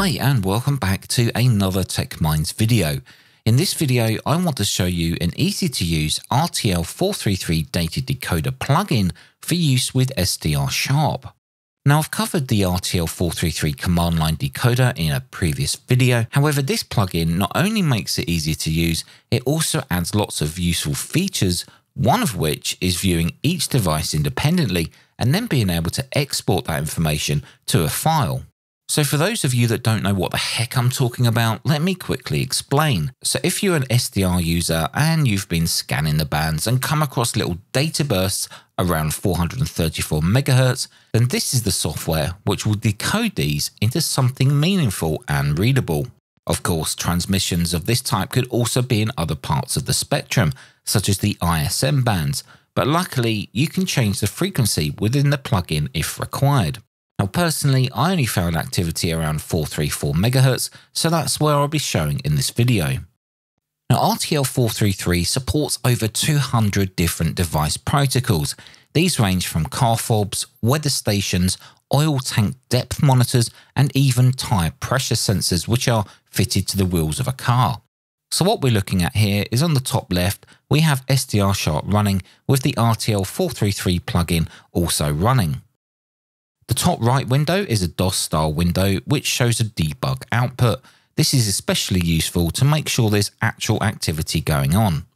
Hi and welcome back to another Tech Minds video. In this video, I want to show you an easy to use RTL433 data decoder plugin for use with SDR Sharp. Now I've covered the RTL433 command line decoder in a previous video. However, this plugin not only makes it easier to use, it also adds lots of useful features, one of which is viewing each device independently and then being able to export that information to a file. So for those of you that don't know what the heck I'm talking about, let me quickly explain. So if you're an SDR user and you've been scanning the bands and come across little data bursts around 434 megahertz, then this is the software which will decode these into something meaningful and readable. Of course, transmissions of this type could also be in other parts of the spectrum, such as the ISM bands, but luckily you can change the frequency within the plugin if required. Now, personally, I only found activity around 434 MHz, so that's where I'll be showing in this video. Now, RTL433 supports over 200 different device protocols. These range from car fobs, weather stations, oil tank depth monitors, and even tyre pressure sensors, which are fitted to the wheels of a car. So what we're looking at here is on the top left, we have SDR Sharp running with the RTL433 plugin also running. The top right window is a DOS style window which shows a debug output. This is especially useful to make sure there's actual activity going on.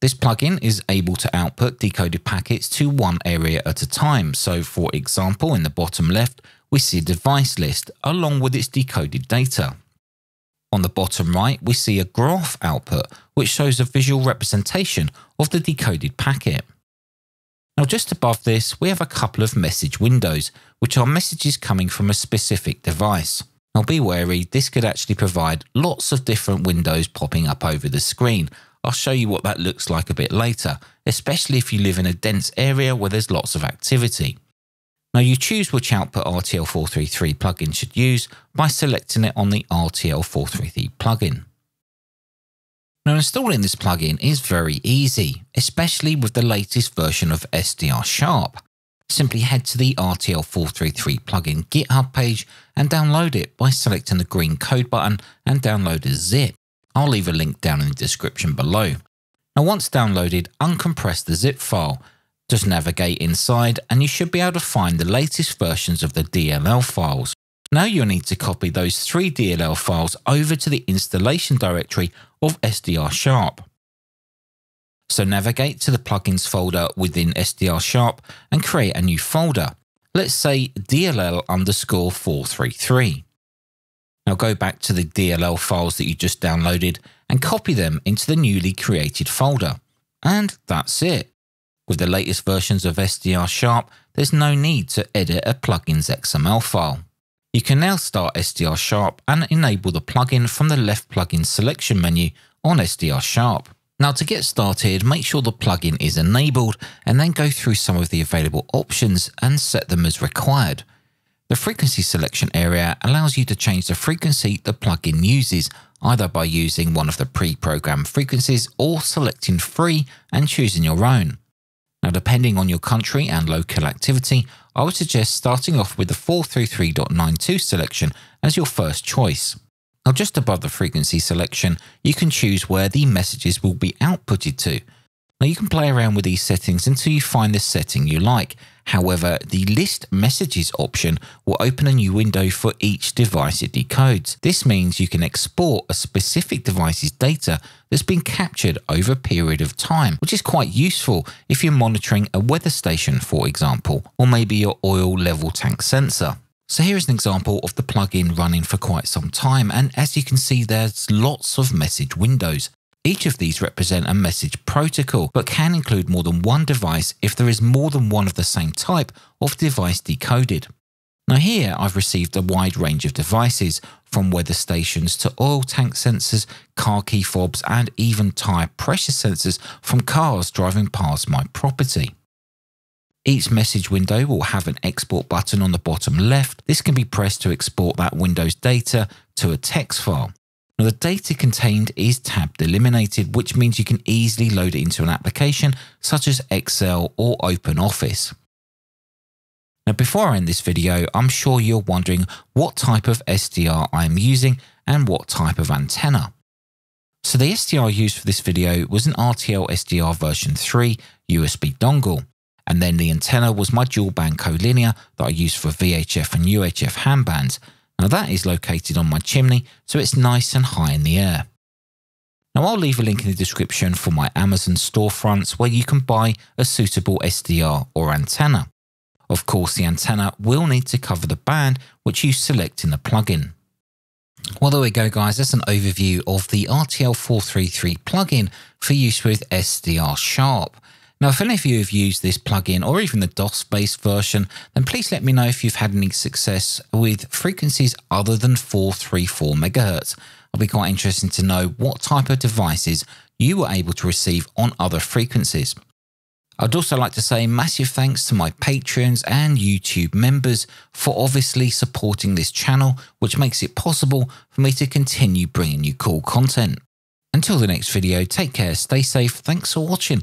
This plugin is able to output decoded packets to one area at a time. So for example, in the bottom left, we see a device list along with its decoded data. On the bottom right, we see a graph output, which shows a visual representation of the decoded packet. Now just above this, we have a couple of message windows, which are messages coming from a specific device. Now be wary, this could actually provide lots of different windows popping up over the screen. I'll show you what that looks like a bit later, especially if you live in a dense area where there's lots of activity. Now you choose which output RTL433 plugin should use by selecting it on the RTL433 plugin. Now installing this plugin is very easy, especially with the latest version of SDR Sharp. Simply head to the RTL433 plugin GitHub page and download it by selecting the green code button and download a zip. I'll leave a link down in the description below. Now once downloaded, uncompress the zip file. Just navigate inside and you should be able to find the latest versions of the DLL files. Now you'll need to copy those three DLL files over to the installation directory of SDR Sharp. So navigate to the plugins folder within SDR Sharp and create a new folder. Let's say DLL underscore 433. Now go back to the DLL files that you just downloaded and copy them into the newly created folder. And that's it. With the latest versions of SDR Sharp, there's no need to edit a plugin's XML file. You can now start SDR Sharp and enable the plugin from the left plugin selection menu on SDR Sharp. Now to get started, make sure the plugin is enabled and then go through some of the available options and set them as required. The frequency selection area allows you to change the frequency the plugin uses, either by using one of the pre-programmed frequencies or selecting free and choosing your own. Now, depending on your country and local activity, I would suggest starting off with the 433.92 selection as your first choice. Now, just above the frequency selection, you can choose where the messages will be outputted to. Now you can play around with these settings until you find the setting you like. However, the list messages option will open a new window for each device it decodes. This means you can export a specific device's data that's been captured over a period of time, which is quite useful if you're monitoring a weather station, for example, or maybe your oil level tank sensor. So here is an example of the plugin running for quite some time and as you can see there's lots of message windows. Each of these represent a message protocol, but can include more than one device if there is more than one of the same type of device decoded. Now here I've received a wide range of devices, from weather stations to oil tank sensors, car key fobs and even tyre pressure sensors from cars driving past my property. Each message window will have an export button on the bottom left. This can be pressed to export that window's data to a text file. Now, the data contained is tab delimited, which means you can easily load it into an application such as Excel or OpenOffice. Now before I end this video, I'm sure you're wondering what type of SDR I'm using and what type of antenna. So the SDR used for this video was an RTL SDR version 3 USB dongle, and then the antenna was my dual band collinear that I use for VHF and UHF ham bands. Now that is located on my chimney, so it's nice and high in the air. Now I'll leave a link in the description for my Amazon storefronts where you can buy a suitable SDR or antenna. Of course, the antenna will need to cover the band which you select in the plugin. Well, there we go, guys. That's an overview of the RTL433 plugin for use with SDR Sharp. Now, if any of you have used this plugin or even the DOS-based version, then please let me know if you've had any success with frequencies other than 434 MHz. I'll be quite interested to know what type of devices you were able to receive on other frequencies. I'd also like to say massive thanks to my patrons and YouTube members for obviously supporting this channel, which makes it possible for me to continue bringing you cool content. Until the next video, take care, stay safe, thanks for watching,